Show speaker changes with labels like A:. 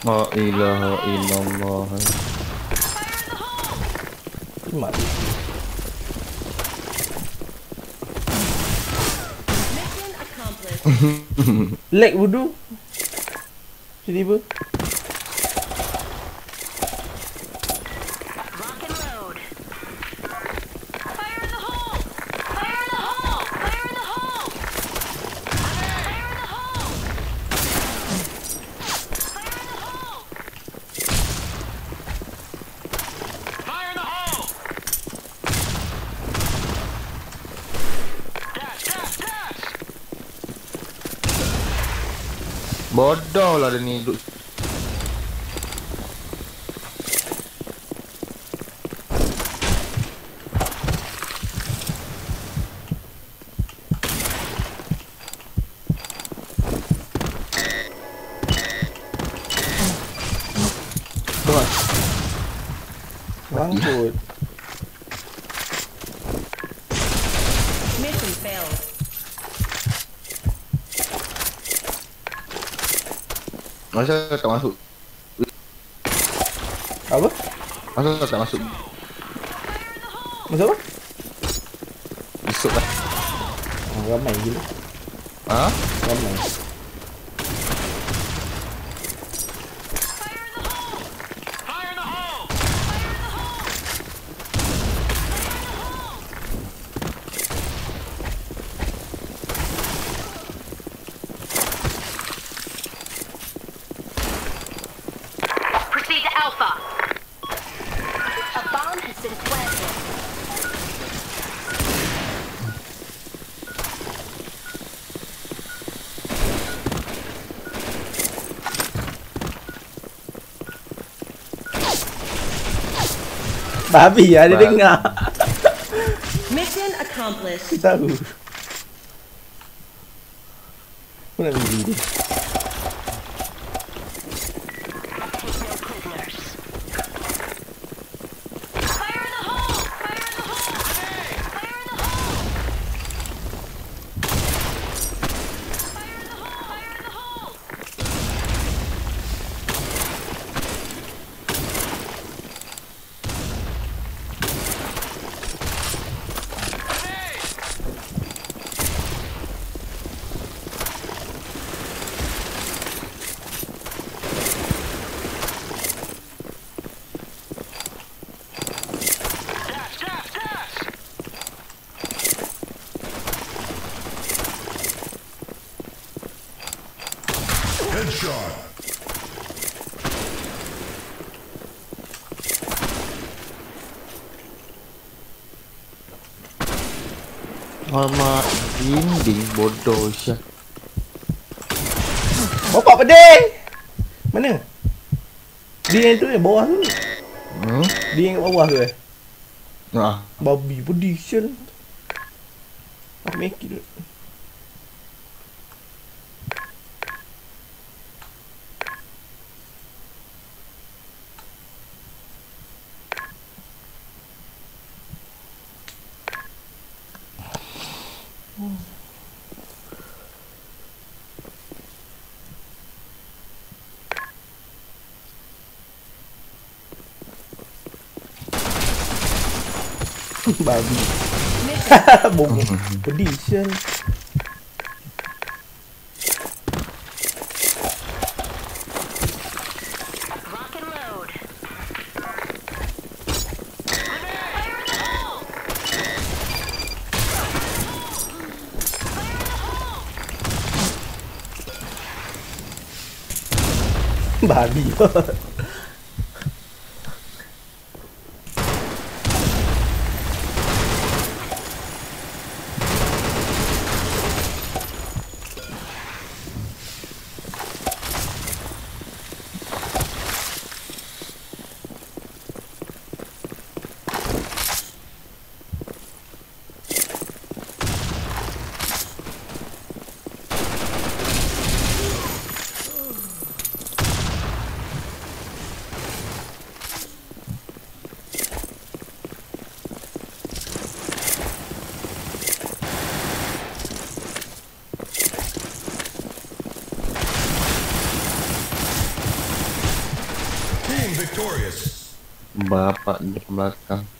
A: La ilaha illallah.
B: Mati. Lag bodoh. Tiba-tiba.
A: Bodoh lah dia ni duduk.
B: Bos. Bangkut.
C: Mission failed.
A: Masa tak masuk.
B: Apa?
A: Masa tak masuk.
B: Masa apa?
A: Esok lah.
B: Oh, ramai gila.
A: Ha?
B: Ramai.
C: Alpha. A bomb has been planted.
B: Babi ada
A: Ba-
B: dengar.
C: Mission accomplished.
B: Tahu. Aku nak beli
D: Headshot.
A: Alamak, dinding bodoh Syah.
B: Bapak pedih. Mana? Dia yang tu yang bawah tu.
A: Hmm?
B: Dia yang kat bawah tu eh.
A: Ah,
B: Babi pedih sial. Aku make it. Babi. Bobo. Pedih sial. Babi.
A: Bapak di belakang.